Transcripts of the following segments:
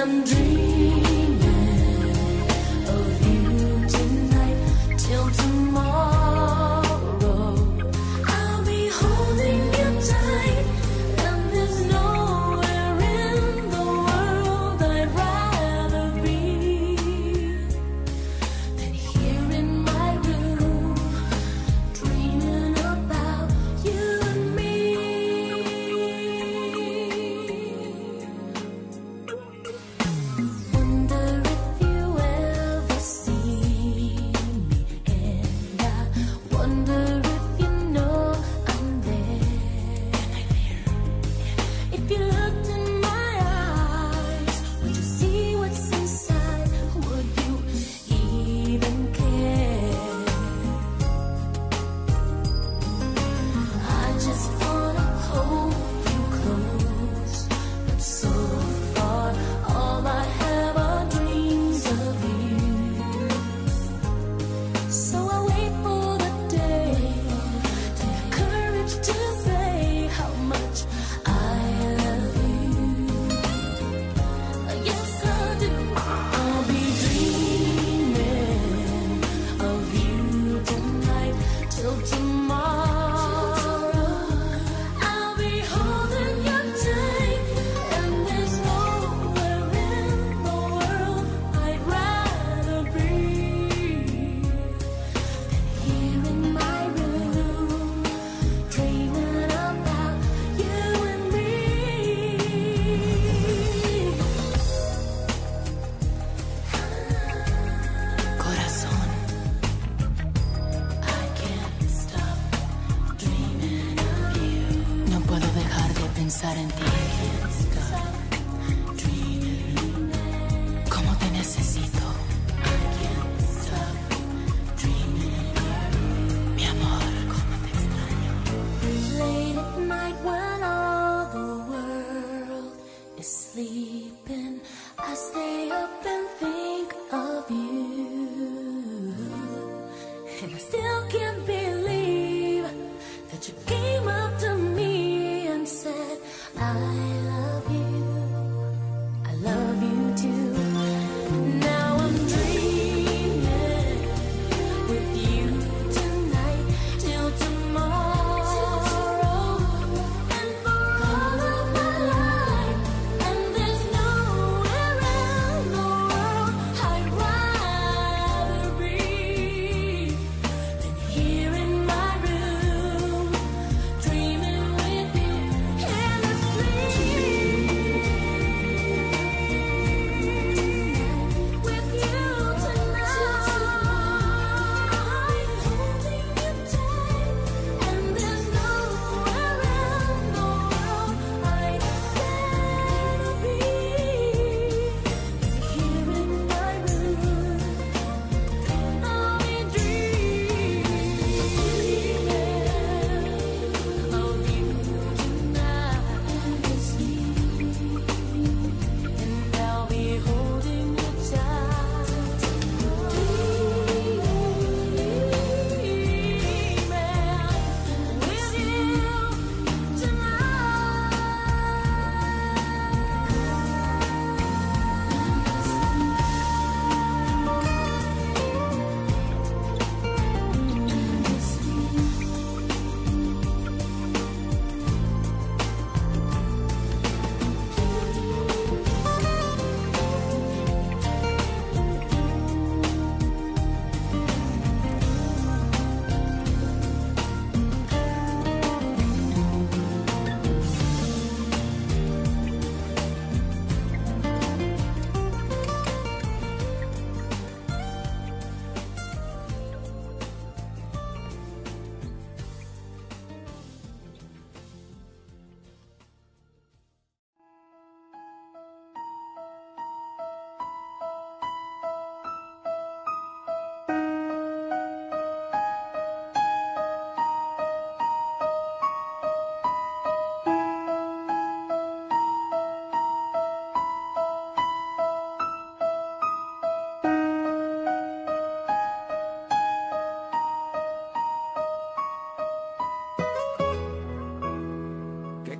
I'm dreaming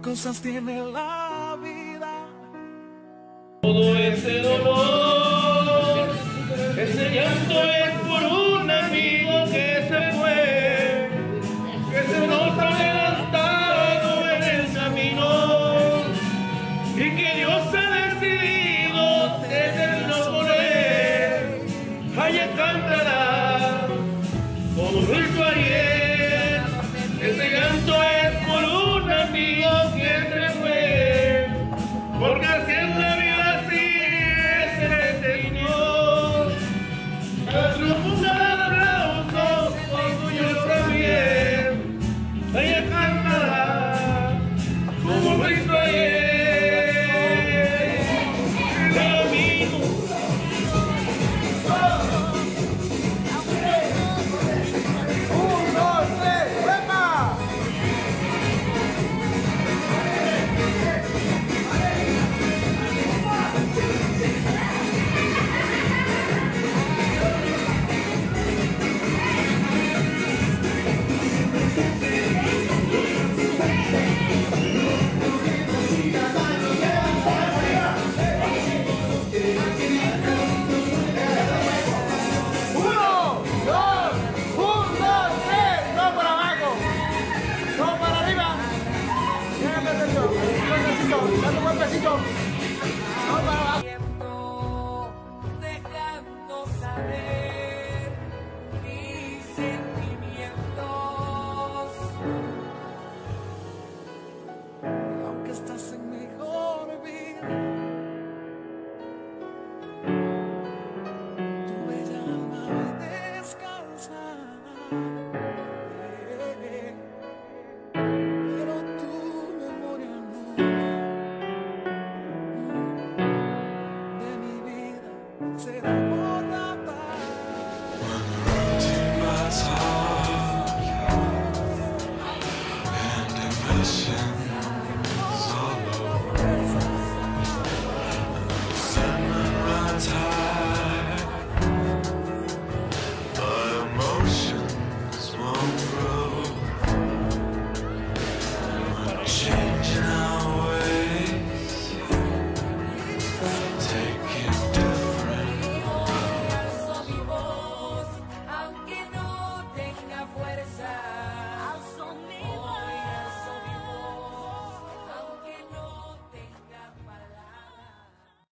cosas la vida. Todo ese dolor, ese llanto es por un amigo que se fue, que se nos ha adelantado en el camino y que Dios se decidió.